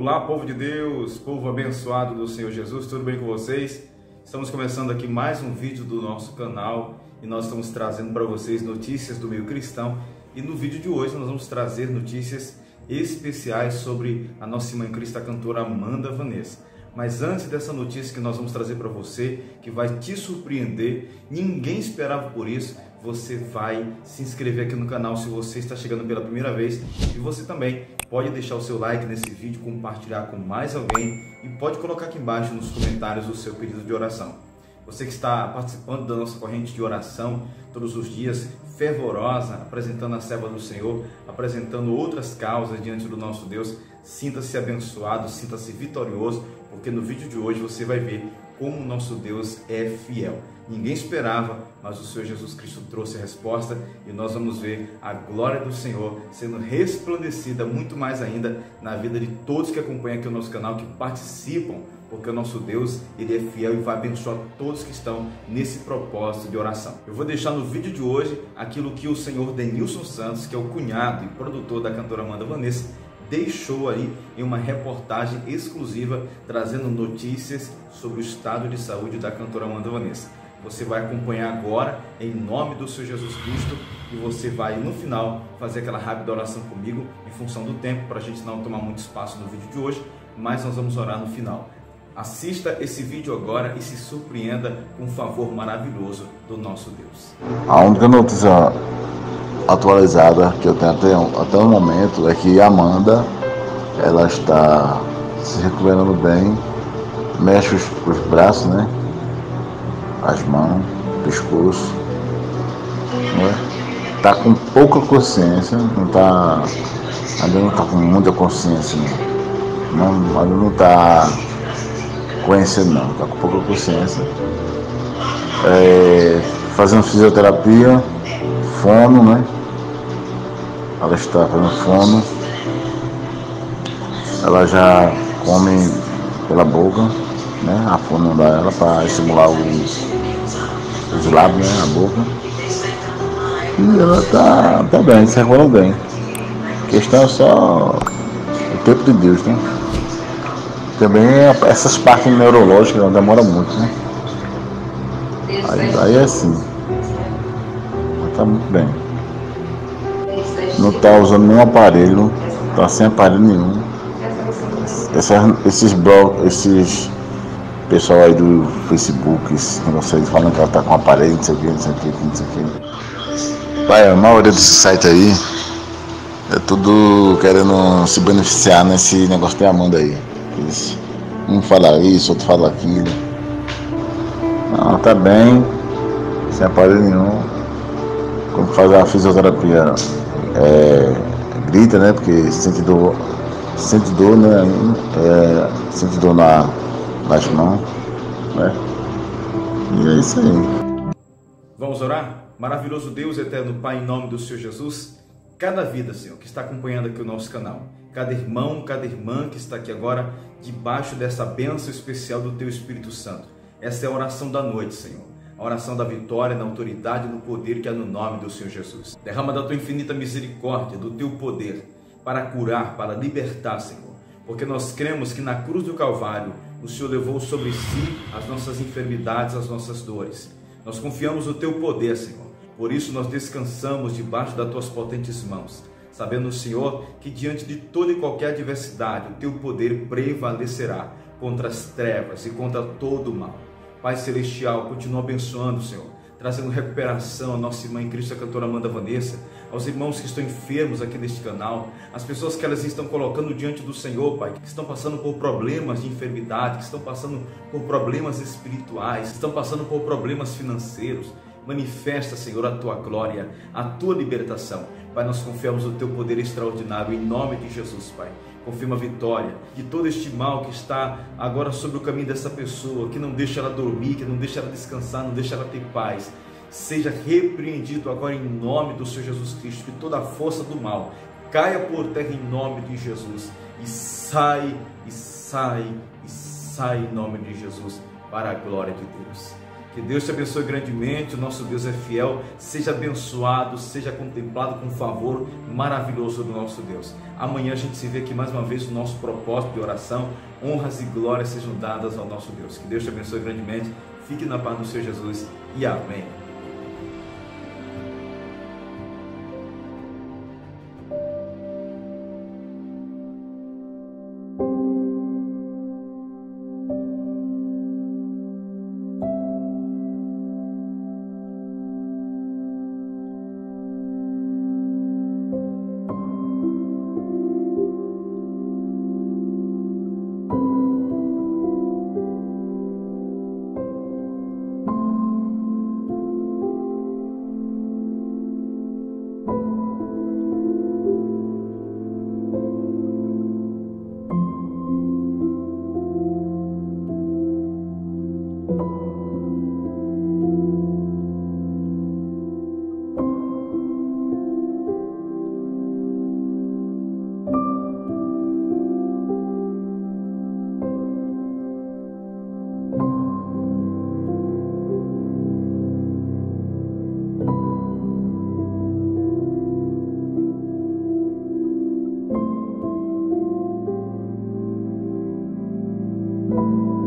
Olá, povo de Deus, povo abençoado do Senhor Jesus, tudo bem com vocês? Estamos começando aqui mais um vídeo do nosso canal e nós estamos trazendo para vocês notícias do meio cristão. E no vídeo de hoje nós vamos trazer notícias especiais sobre a nossa irmã em Cristo, a cantora Amanda Vanessa. Mas antes dessa notícia que nós vamos trazer para você, que vai te surpreender, ninguém esperava por isso, você vai se inscrever aqui no canal se você está chegando pela primeira vez e você também pode deixar o seu like nesse vídeo, compartilhar com mais alguém e pode colocar aqui embaixo nos comentários o seu pedido de oração. Você que está participando da nossa corrente de oração todos os dias, fervorosa, apresentando a serva do Senhor, apresentando outras causas diante do nosso Deus, sinta-se abençoado, sinta-se vitorioso, porque no vídeo de hoje você vai ver como nosso Deus é fiel. Ninguém esperava, mas o Senhor Jesus Cristo trouxe a resposta e nós vamos ver a glória do Senhor sendo resplandecida muito mais ainda na vida de todos que acompanham aqui o nosso canal, que participam, porque o nosso Deus, ele é fiel e vai abençoar todos que estão nesse propósito de oração. Eu vou deixar no vídeo de hoje aquilo que o Senhor Denilson Santos, que é o cunhado e produtor da cantora Amanda Vanessa, deixou aí em uma reportagem exclusiva trazendo notícias sobre o estado de saúde da cantora Amanda Vanessa. Você vai acompanhar agora em nome do Senhor Jesus Cristo e você vai no final fazer aquela rápida oração comigo em função do tempo para a gente não tomar muito espaço no vídeo de hoje, mas nós vamos orar no final. Assista esse vídeo agora e se surpreenda com um favor maravilhoso do nosso Deus. A única notícia atualizada que eu tenho até, até o momento é que Amanda ela está se recuperando bem, mexe os, os braços, né? as mãos, pescoço. Né? Tá com pouca consciência, não tá. Ainda não tá com muita consciência não. não ainda não tá conhecendo não, tá com pouca consciência. É, fazendo fisioterapia, fono, né? Ela está fazendo fono. Ela já come pela boca, né? A fono dá ela para estimular os, os lábios, né? A boca. E ela tá, tá bem, se recolheu bem. A questão é só o tempo de Deus, né? Também essas partes neurológicas não demora muito, né? Aí, aí é assim. Mas tá muito bem. Não tá usando nenhum aparelho, tá sem aparelho nenhum. Essas, esses blog, esses pessoal aí do Facebook, vocês falando que ela tá com aparelho, não sei o que, não sei o que, não sei o que. Pai, a maioria desses sites aí é tudo querendo se beneficiar nesse negócio de Amanda aí. Eles, um fala isso, outro fala aquilo. Não, tá bem, sem aparelho nenhum. Quando faz a fisioterapia, é, grita, né? Porque sente dor, sente dor, né? É, sente dor na nas mãos, né? E é isso aí. Vamos orar? Maravilhoso Deus, eterno Pai, em nome do Senhor Jesus, cada vida, Senhor, que está acompanhando aqui o nosso canal, cada irmão, cada irmã que está aqui agora, debaixo dessa bênção especial do Teu Espírito Santo. Essa é a oração da noite, Senhor. A oração da vitória, na autoridade e no poder que é no nome do Senhor Jesus. Derrama da tua infinita misericórdia, do teu poder, para curar, para libertar, Senhor. Porque nós cremos que na cruz do Calvário o Senhor levou sobre si as nossas enfermidades, as nossas dores. Nós confiamos no teu poder, Senhor. Por isso nós descansamos debaixo das tuas potentes mãos, sabendo, Senhor, que diante de toda e qualquer adversidade, o teu poder prevalecerá contra as trevas e contra todo o mal. Pai celestial, continua abençoando, Senhor, trazendo recuperação à nossa irmã em Cristo, a cantora Amanda Vanessa, aos irmãos que estão enfermos aqui neste canal, as pessoas que elas estão colocando diante do Senhor, Pai, que estão passando por problemas de enfermidade, que estão passando por problemas espirituais, que estão passando por problemas financeiros. Manifesta, Senhor, a tua glória, a tua libertação. Pai, nós confiamos no teu poder extraordinário em nome de Jesus, Pai. Confirma a vitória de todo este mal que está agora sobre o caminho dessa pessoa, que não deixa ela dormir, que não deixa ela descansar, não deixa ela ter paz seja repreendido agora em nome do Senhor Jesus Cristo, que toda a força do mal caia por terra em nome de Jesus e sai, e sai, e sai em nome de Jesus para a glória de Deus. Que Deus te abençoe grandemente, o nosso Deus é fiel. Seja abençoado, seja contemplado com um favor maravilhoso do nosso Deus. Amanhã a gente se vê aqui mais uma vez o nosso propósito de oração. Honras e glórias sejam dadas ao nosso Deus. Que Deus te abençoe grandemente. Fique na paz do Senhor Jesus e amém. you.